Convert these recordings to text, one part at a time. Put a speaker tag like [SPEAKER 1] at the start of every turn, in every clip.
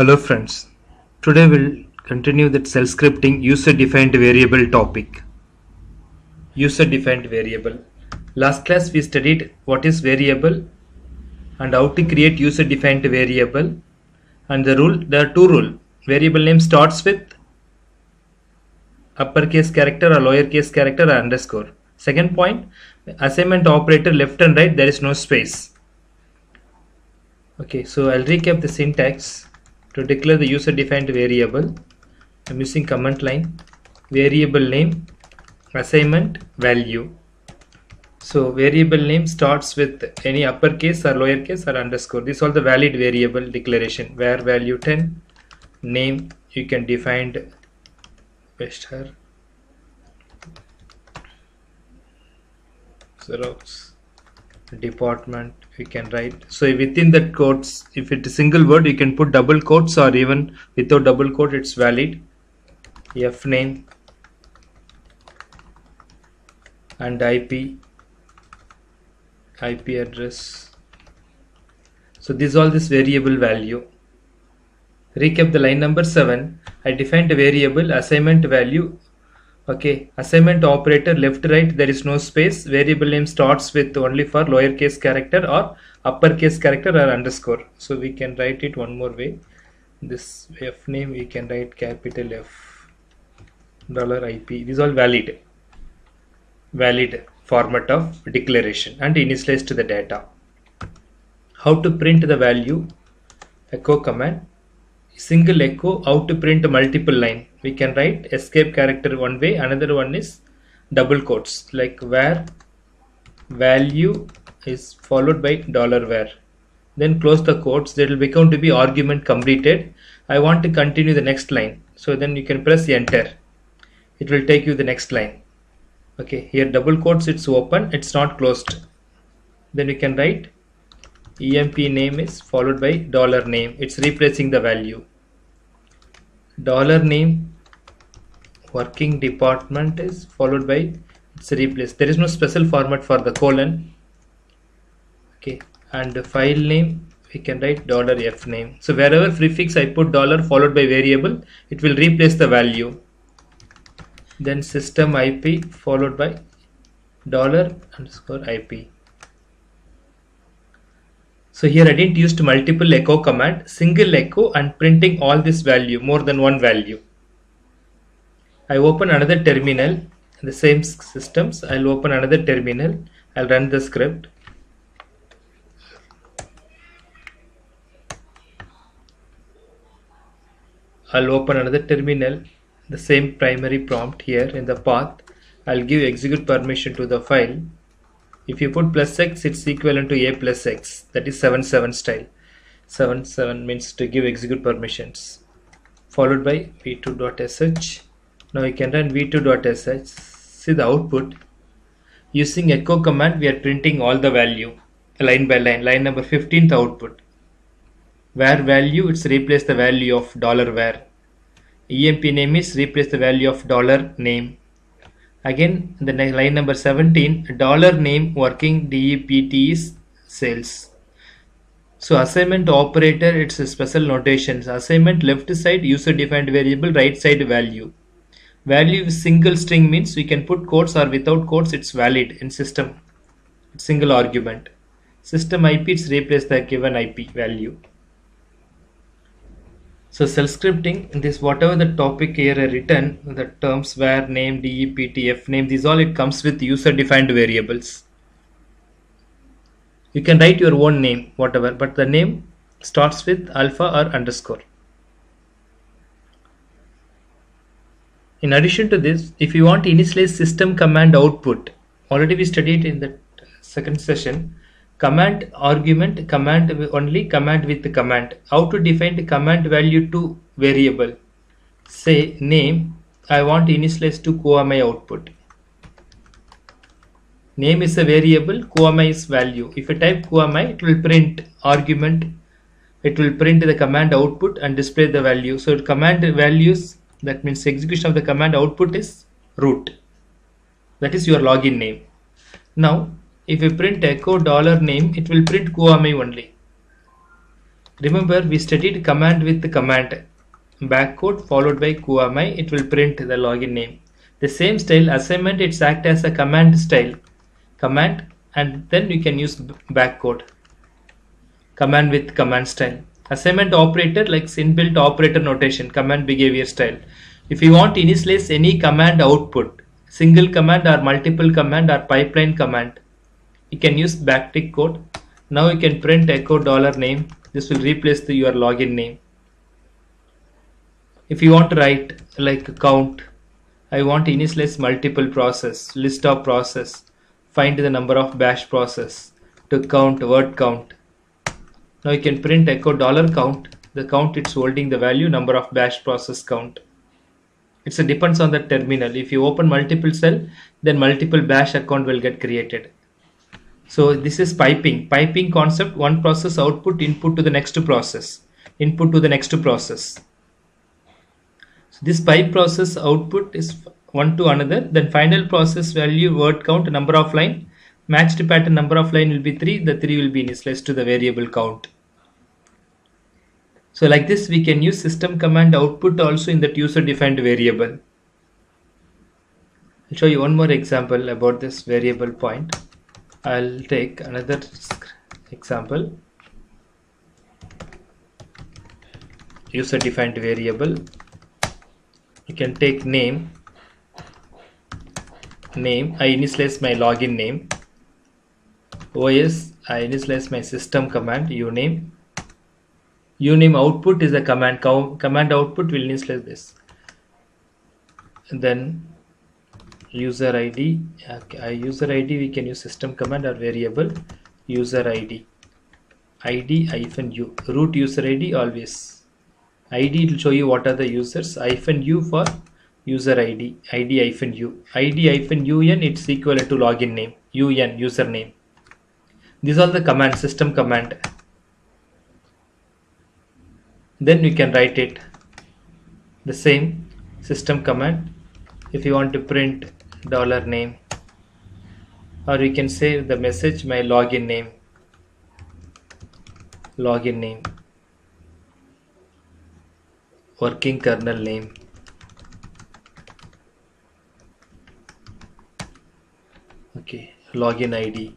[SPEAKER 1] Hello friends. Today we'll continue that shell scripting user defined variable topic. User defined variable. Last class we studied what is variable and how to create user defined variable and the rule there are two rule. Variable name starts with uppercase character or lowercase character or underscore. Second point assignment operator left and right there is no space. Okay, so I'll recap the syntax to declare the user defined variable. I'm using command line variable name assignment value. So variable name starts with any uppercase or lowercase or underscore. These all the valid variable declaration where value 10 name you can define Wester Xerox department we can write. So within that quotes if it's single word you can put double quotes or even without double quote it's valid. F name and ip ip address. So this all this variable value. Recap the line number 7 i defined a variable assignment value okay assignment operator left right there is no space. Variable name starts with only for lowercase character or uppercase character or underscore. So we can write it one more way. This f name we can write capital f dollar ip these all valid. Valid format of declaration and initialize to the data. How to print the value? Echo command. Single echo how to print multiple line we can write escape character one way another one is double quotes like where value is followed by dollar where. Then close the quotes that will become to be argument completed. I want to continue the next line. So then you can press enter. It will take you the next line. Okay here double quotes it's open it's not closed. Then you can write emp name is followed by dollar name. It's replacing the value dollar name working department is followed by it's replaced there is no special format for the colon. Okay. And the file name we can write dollar f name. So wherever prefix i put dollar followed by variable it will replace the value. Then system ip followed by dollar underscore ip so here I didn't use multiple echo command, single echo and printing all this value, more than one value. I open another terminal, the same systems, I'll open another terminal, I'll run the script. I'll open another terminal, the same primary prompt here in the path. I'll give execute permission to the file if you put plus x it's equivalent to a plus x. That is 7 7 style. 7 7 means to give execute permissions. Followed by v2.sh now you can run v2.sh see the output. Using echo command we are printing all the value line by line. Line number 15th output. Where value it's replace the value of dollar where. Emp name is replace the value of dollar name again the line number 17 dollar name working dept is sales. So assignment operator it's a special notations. Assignment left side user defined variable right side value. Value is single string means we can put quotes or without quotes it's valid in system single argument. System ip it's replace the given ip value so shell scripting this whatever the topic here written the terms where name dept f name these all it comes with user defined variables. You can write your own name whatever but the name starts with alpha or underscore. In addition to this if you want to initialize system command output already we studied in the second session command argument command only command with command. How to define command value to variable? Say name i want initialize to whoami output. Name is a variable whoami is value. If you type whoami it will print argument. It will print the command output and display the value. So command values that means execution of the command output is root. That is your login name. Now if you print echo dollar name it will print whoami only. Remember we studied command with command. Backcode followed by whoami it will print the login name. The same style assignment it's act as a command style. Command and then you can use backcode command with command style. Assignment operator like inbuilt operator notation command behavior style. If you want to initialize any command output single command or multiple command or pipeline command you can use backtick code. Now you can print echo dollar name. This will replace the, your login name. If you want to write like count I want to initialize multiple process list of process find the number of bash process to count word count. Now you can print echo dollar count. The count it's holding the value number of bash process count. It depends on the terminal. If you open multiple shell then multiple bash account will get created so this is piping. Piping concept, one process output input to the next process, input to the next process. So this pipe process output is one to another. Then final process value word count number of line matched pattern number of line will be 3 the 3 will be initialized to the variable count so like this we can use system command output also in that user defined variable I'll show you one more example about this variable point I'll take another example. User defined variable. You can take name. Name. I initialize my login name. OS I initialize my system command uname. Uname output is a command command output will initialize this. And then user id okay, uh, user id we can use system command or variable user id id hyphen u root user id always. Id will show you what are the users hyphen u for user id id hyphen u. Id hyphen un it's equal to login name un username. These are the command system command. Then we can write it the same system command. If you want to print dollar name. Or we can say the message my login name. Login name. Working kernel name. Okay login id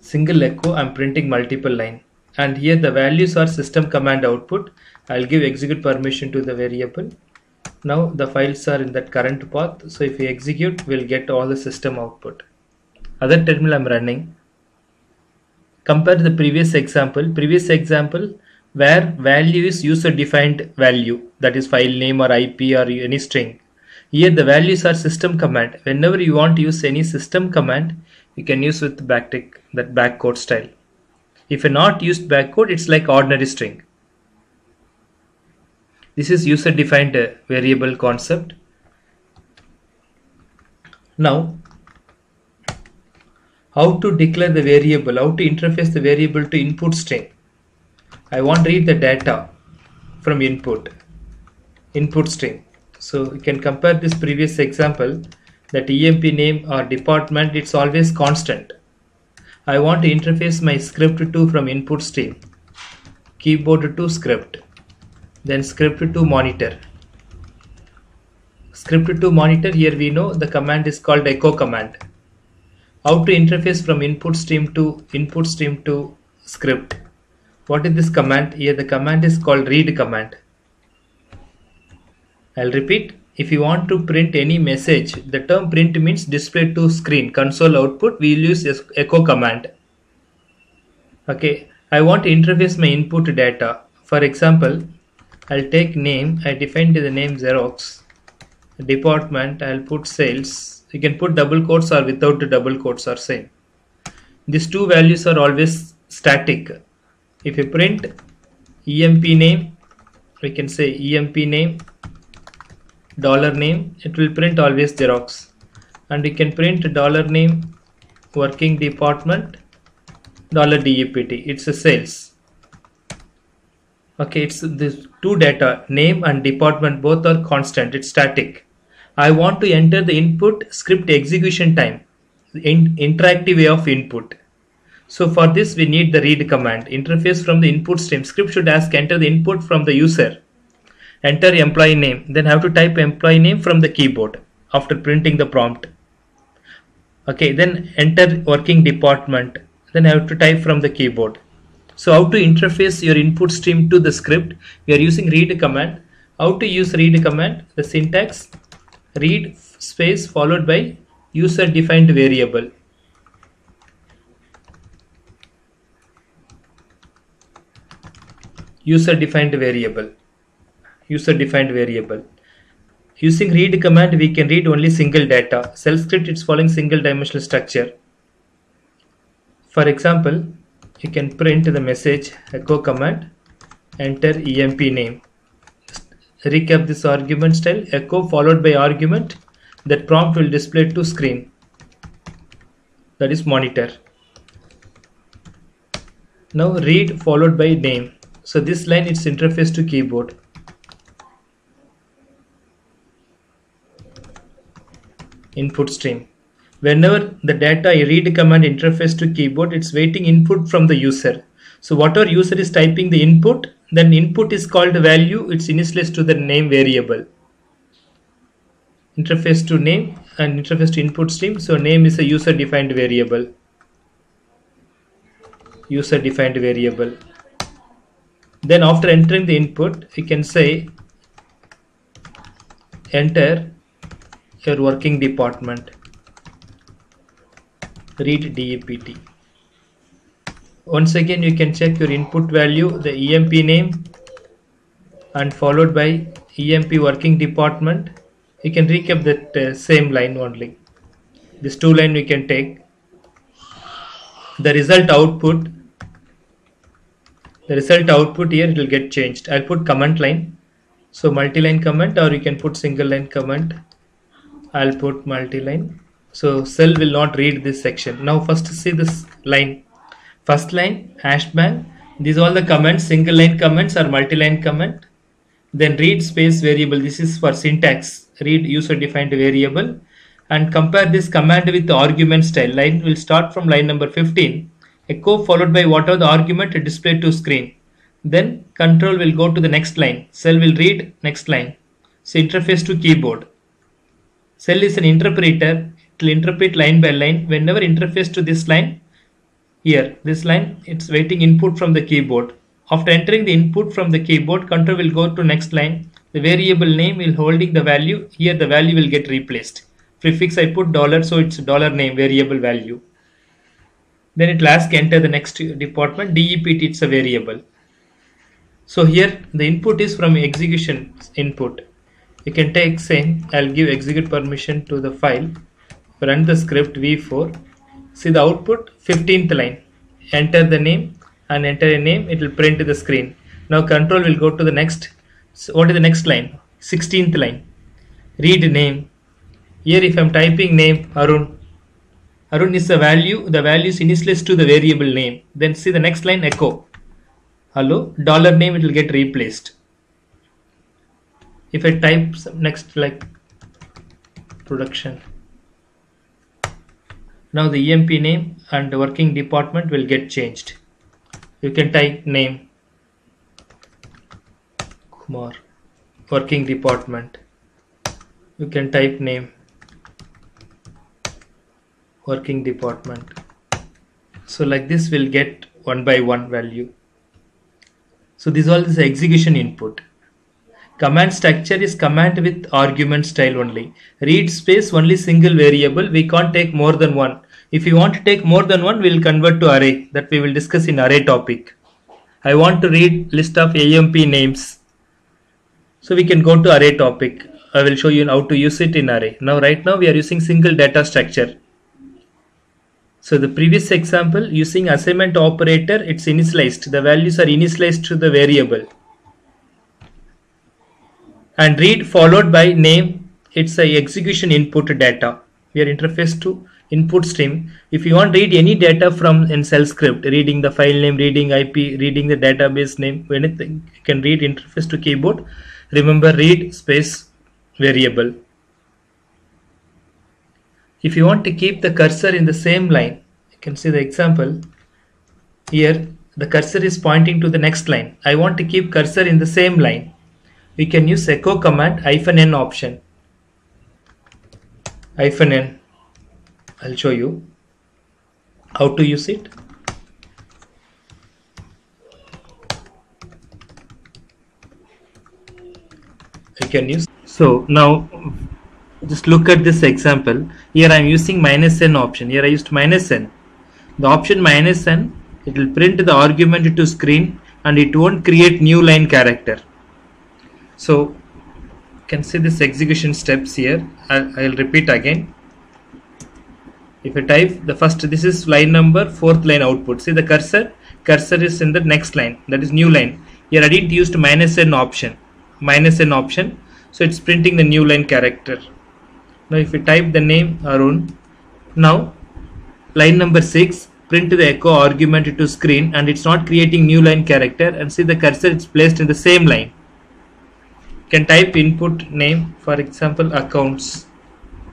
[SPEAKER 1] single echo i'm printing multiple line. And here the values are system command output I'll give execute permission to the variable. Now the files are in that current path. So if we execute we'll get all the system output. Other terminal I'm running. Compare the previous example. Previous example where value is user defined value. That is file name or IP or any string. Here the values are system command. Whenever you want to use any system command you can use with backtick that backcode style. If you're not used backcode, it's like ordinary string. This is user defined uh, variable concept. Now, how to declare the variable, how to interface the variable to input string. I want to read the data from input, input string. So you can compare this previous example that EMP name or department, it's always constant. I want to interface my script to from input stream, keyboard to script, then script to monitor. Script to monitor, here we know the command is called echo command. How to interface from input stream to input stream to script. What is this command? Here the command is called read command. I'll repeat if you want to print any message the term print means display to screen console output we will use echo command okay I want to interface my input data for example I'll take name. I defined the name Xerox department. I'll put sales. You can put double quotes or without the double quotes or same. These two values are always static. If you print emp name we can say emp name dollar name it will print always Xerox. And we can print dollar name working department dollar DEPT it's a sales okay it's this two data name and department both are constant it's static I want to enter the input script execution time in, interactive way of input. So for this we need the read command. Interface from the input stream. Script should ask enter the input from the user. Enter employee name. Then have to type employee name from the keyboard after printing the prompt. Okay, then enter working department. Then have to type from the keyboard. So how to interface your input stream to the script? We are using read command. How to use read command? The syntax read space followed by user defined variable. User defined variable. User defined variable. Using read command, we can read only single data. Shell script is following single dimensional structure. For example, you can print the message echo command, enter emp name. Recap this argument style, echo followed by argument. That prompt will display to screen. That is monitor. Now read followed by name. So this line is interface to keyboard. Input stream. Whenever the data I read command interface to keyboard, it's waiting input from the user. So whatever user is typing the input, then input is called value, it's initialized to the name variable. Interface to name and interface to input stream. So name is a user defined variable. User defined variable. Then after entering the input, you can say enter your working department read DEPT. Once again, you can check your input value, the EMP name, and followed by EMP working department. You can recap that uh, same line only. This two line we can take. The result output, the result output here it will get changed. I'll put comment line. So multi-line comment or you can put single line comment. I'll put multi-line so shell will not read this section. Now first see this line. First line hash bang these all the comments single line comments or multi-line comment. Then read space variable. This is for syntax. Read user defined variable. And compare this command with the argument style. Line will start from line number 15 echo followed by whatever the argument displayed to screen. Then control will go to the next line. Shell will read next line. So interface to keyboard. Shell is an interpreter will interpret line by line. Whenever interface to this line here this line it's waiting input from the keyboard. After entering the input from the keyboard control will go to next line. The variable name will holding the value. Here the value will get replaced. Prefix I put dollar so it's dollar name variable value. Then it will ask enter the next department DEPT it's a variable. So here the input is from execution input. You can take same I'll give execute permission to the file run the script v4 see the output? 15th line. Enter the name and enter a name. It will print to the screen. Now control will go to the next. So what is the next line? 16th line. Read name. Here if I'm typing name Arun. Arun is the value the value is initialized to the variable name. Then see the next line echo. Hello? Dollar name it will get replaced. If I type next like production now the EMP name and working department will get changed. You can type name Kumar working department. You can type name working department. So like this we'll get one by one value. So this all is execution input. Command structure is command with argument style only. Read space only single variable. We can't take more than one. If you want to take more than one, we'll convert to array that we will discuss in array topic. I want to read list of AMP names. So we can go to array topic. I will show you how to use it in array. Now right now we are using single data structure. So the previous example using assignment operator it's initialized. The values are initialized to the variable. And read followed by name. It's a execution input data. We are interface to input stream. If you want read any data from in shell script reading the file name reading ip reading the database name anything you can read interface to keyboard. Remember read space variable. If you want to keep the cursor in the same line you can see the example. Here the cursor is pointing to the next line. I want to keep cursor in the same line we can use echo command hyphen n option. Hyphen n. I'll show you how to use it. You can use. So now just look at this example. Here I'm using minus n option. Here I used minus n. The option minus n it will print the argument to screen and it won't create new line character so you can see this execution steps here. I'll, I'll repeat again. If I type the first this is line number fourth line output. See the cursor? Cursor is in the next line. That is new line. Here I didn't use minus n option. Minus n option. So it's printing the new line character. Now if you type the name Arun now line number 6 print the echo argument to screen and it's not creating new line character. And see the cursor is placed in the same line can type input name for example accounts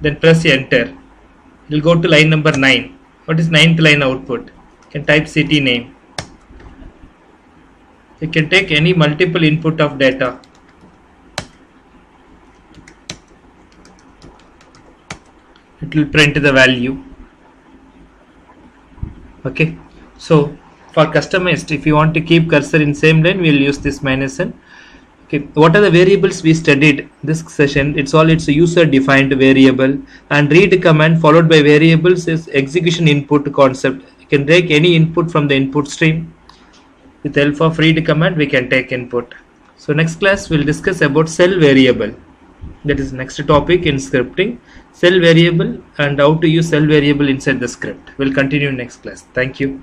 [SPEAKER 1] then press enter. It will go to line number 9 what is ninth line output? Can type city name. You can take any multiple input of data. It will print the value. Okay. So for customized if you want to keep cursor in same line we'll use this minus n okay what are the variables we studied this session? It's all it's a user defined variable. And read command followed by variables is execution input concept. You can take any input from the input stream. With help of read command we can take input. So next class we'll discuss about shell variable. That is next topic in scripting. Shell variable and how to use shell variable inside the script. We'll continue next class. Thank you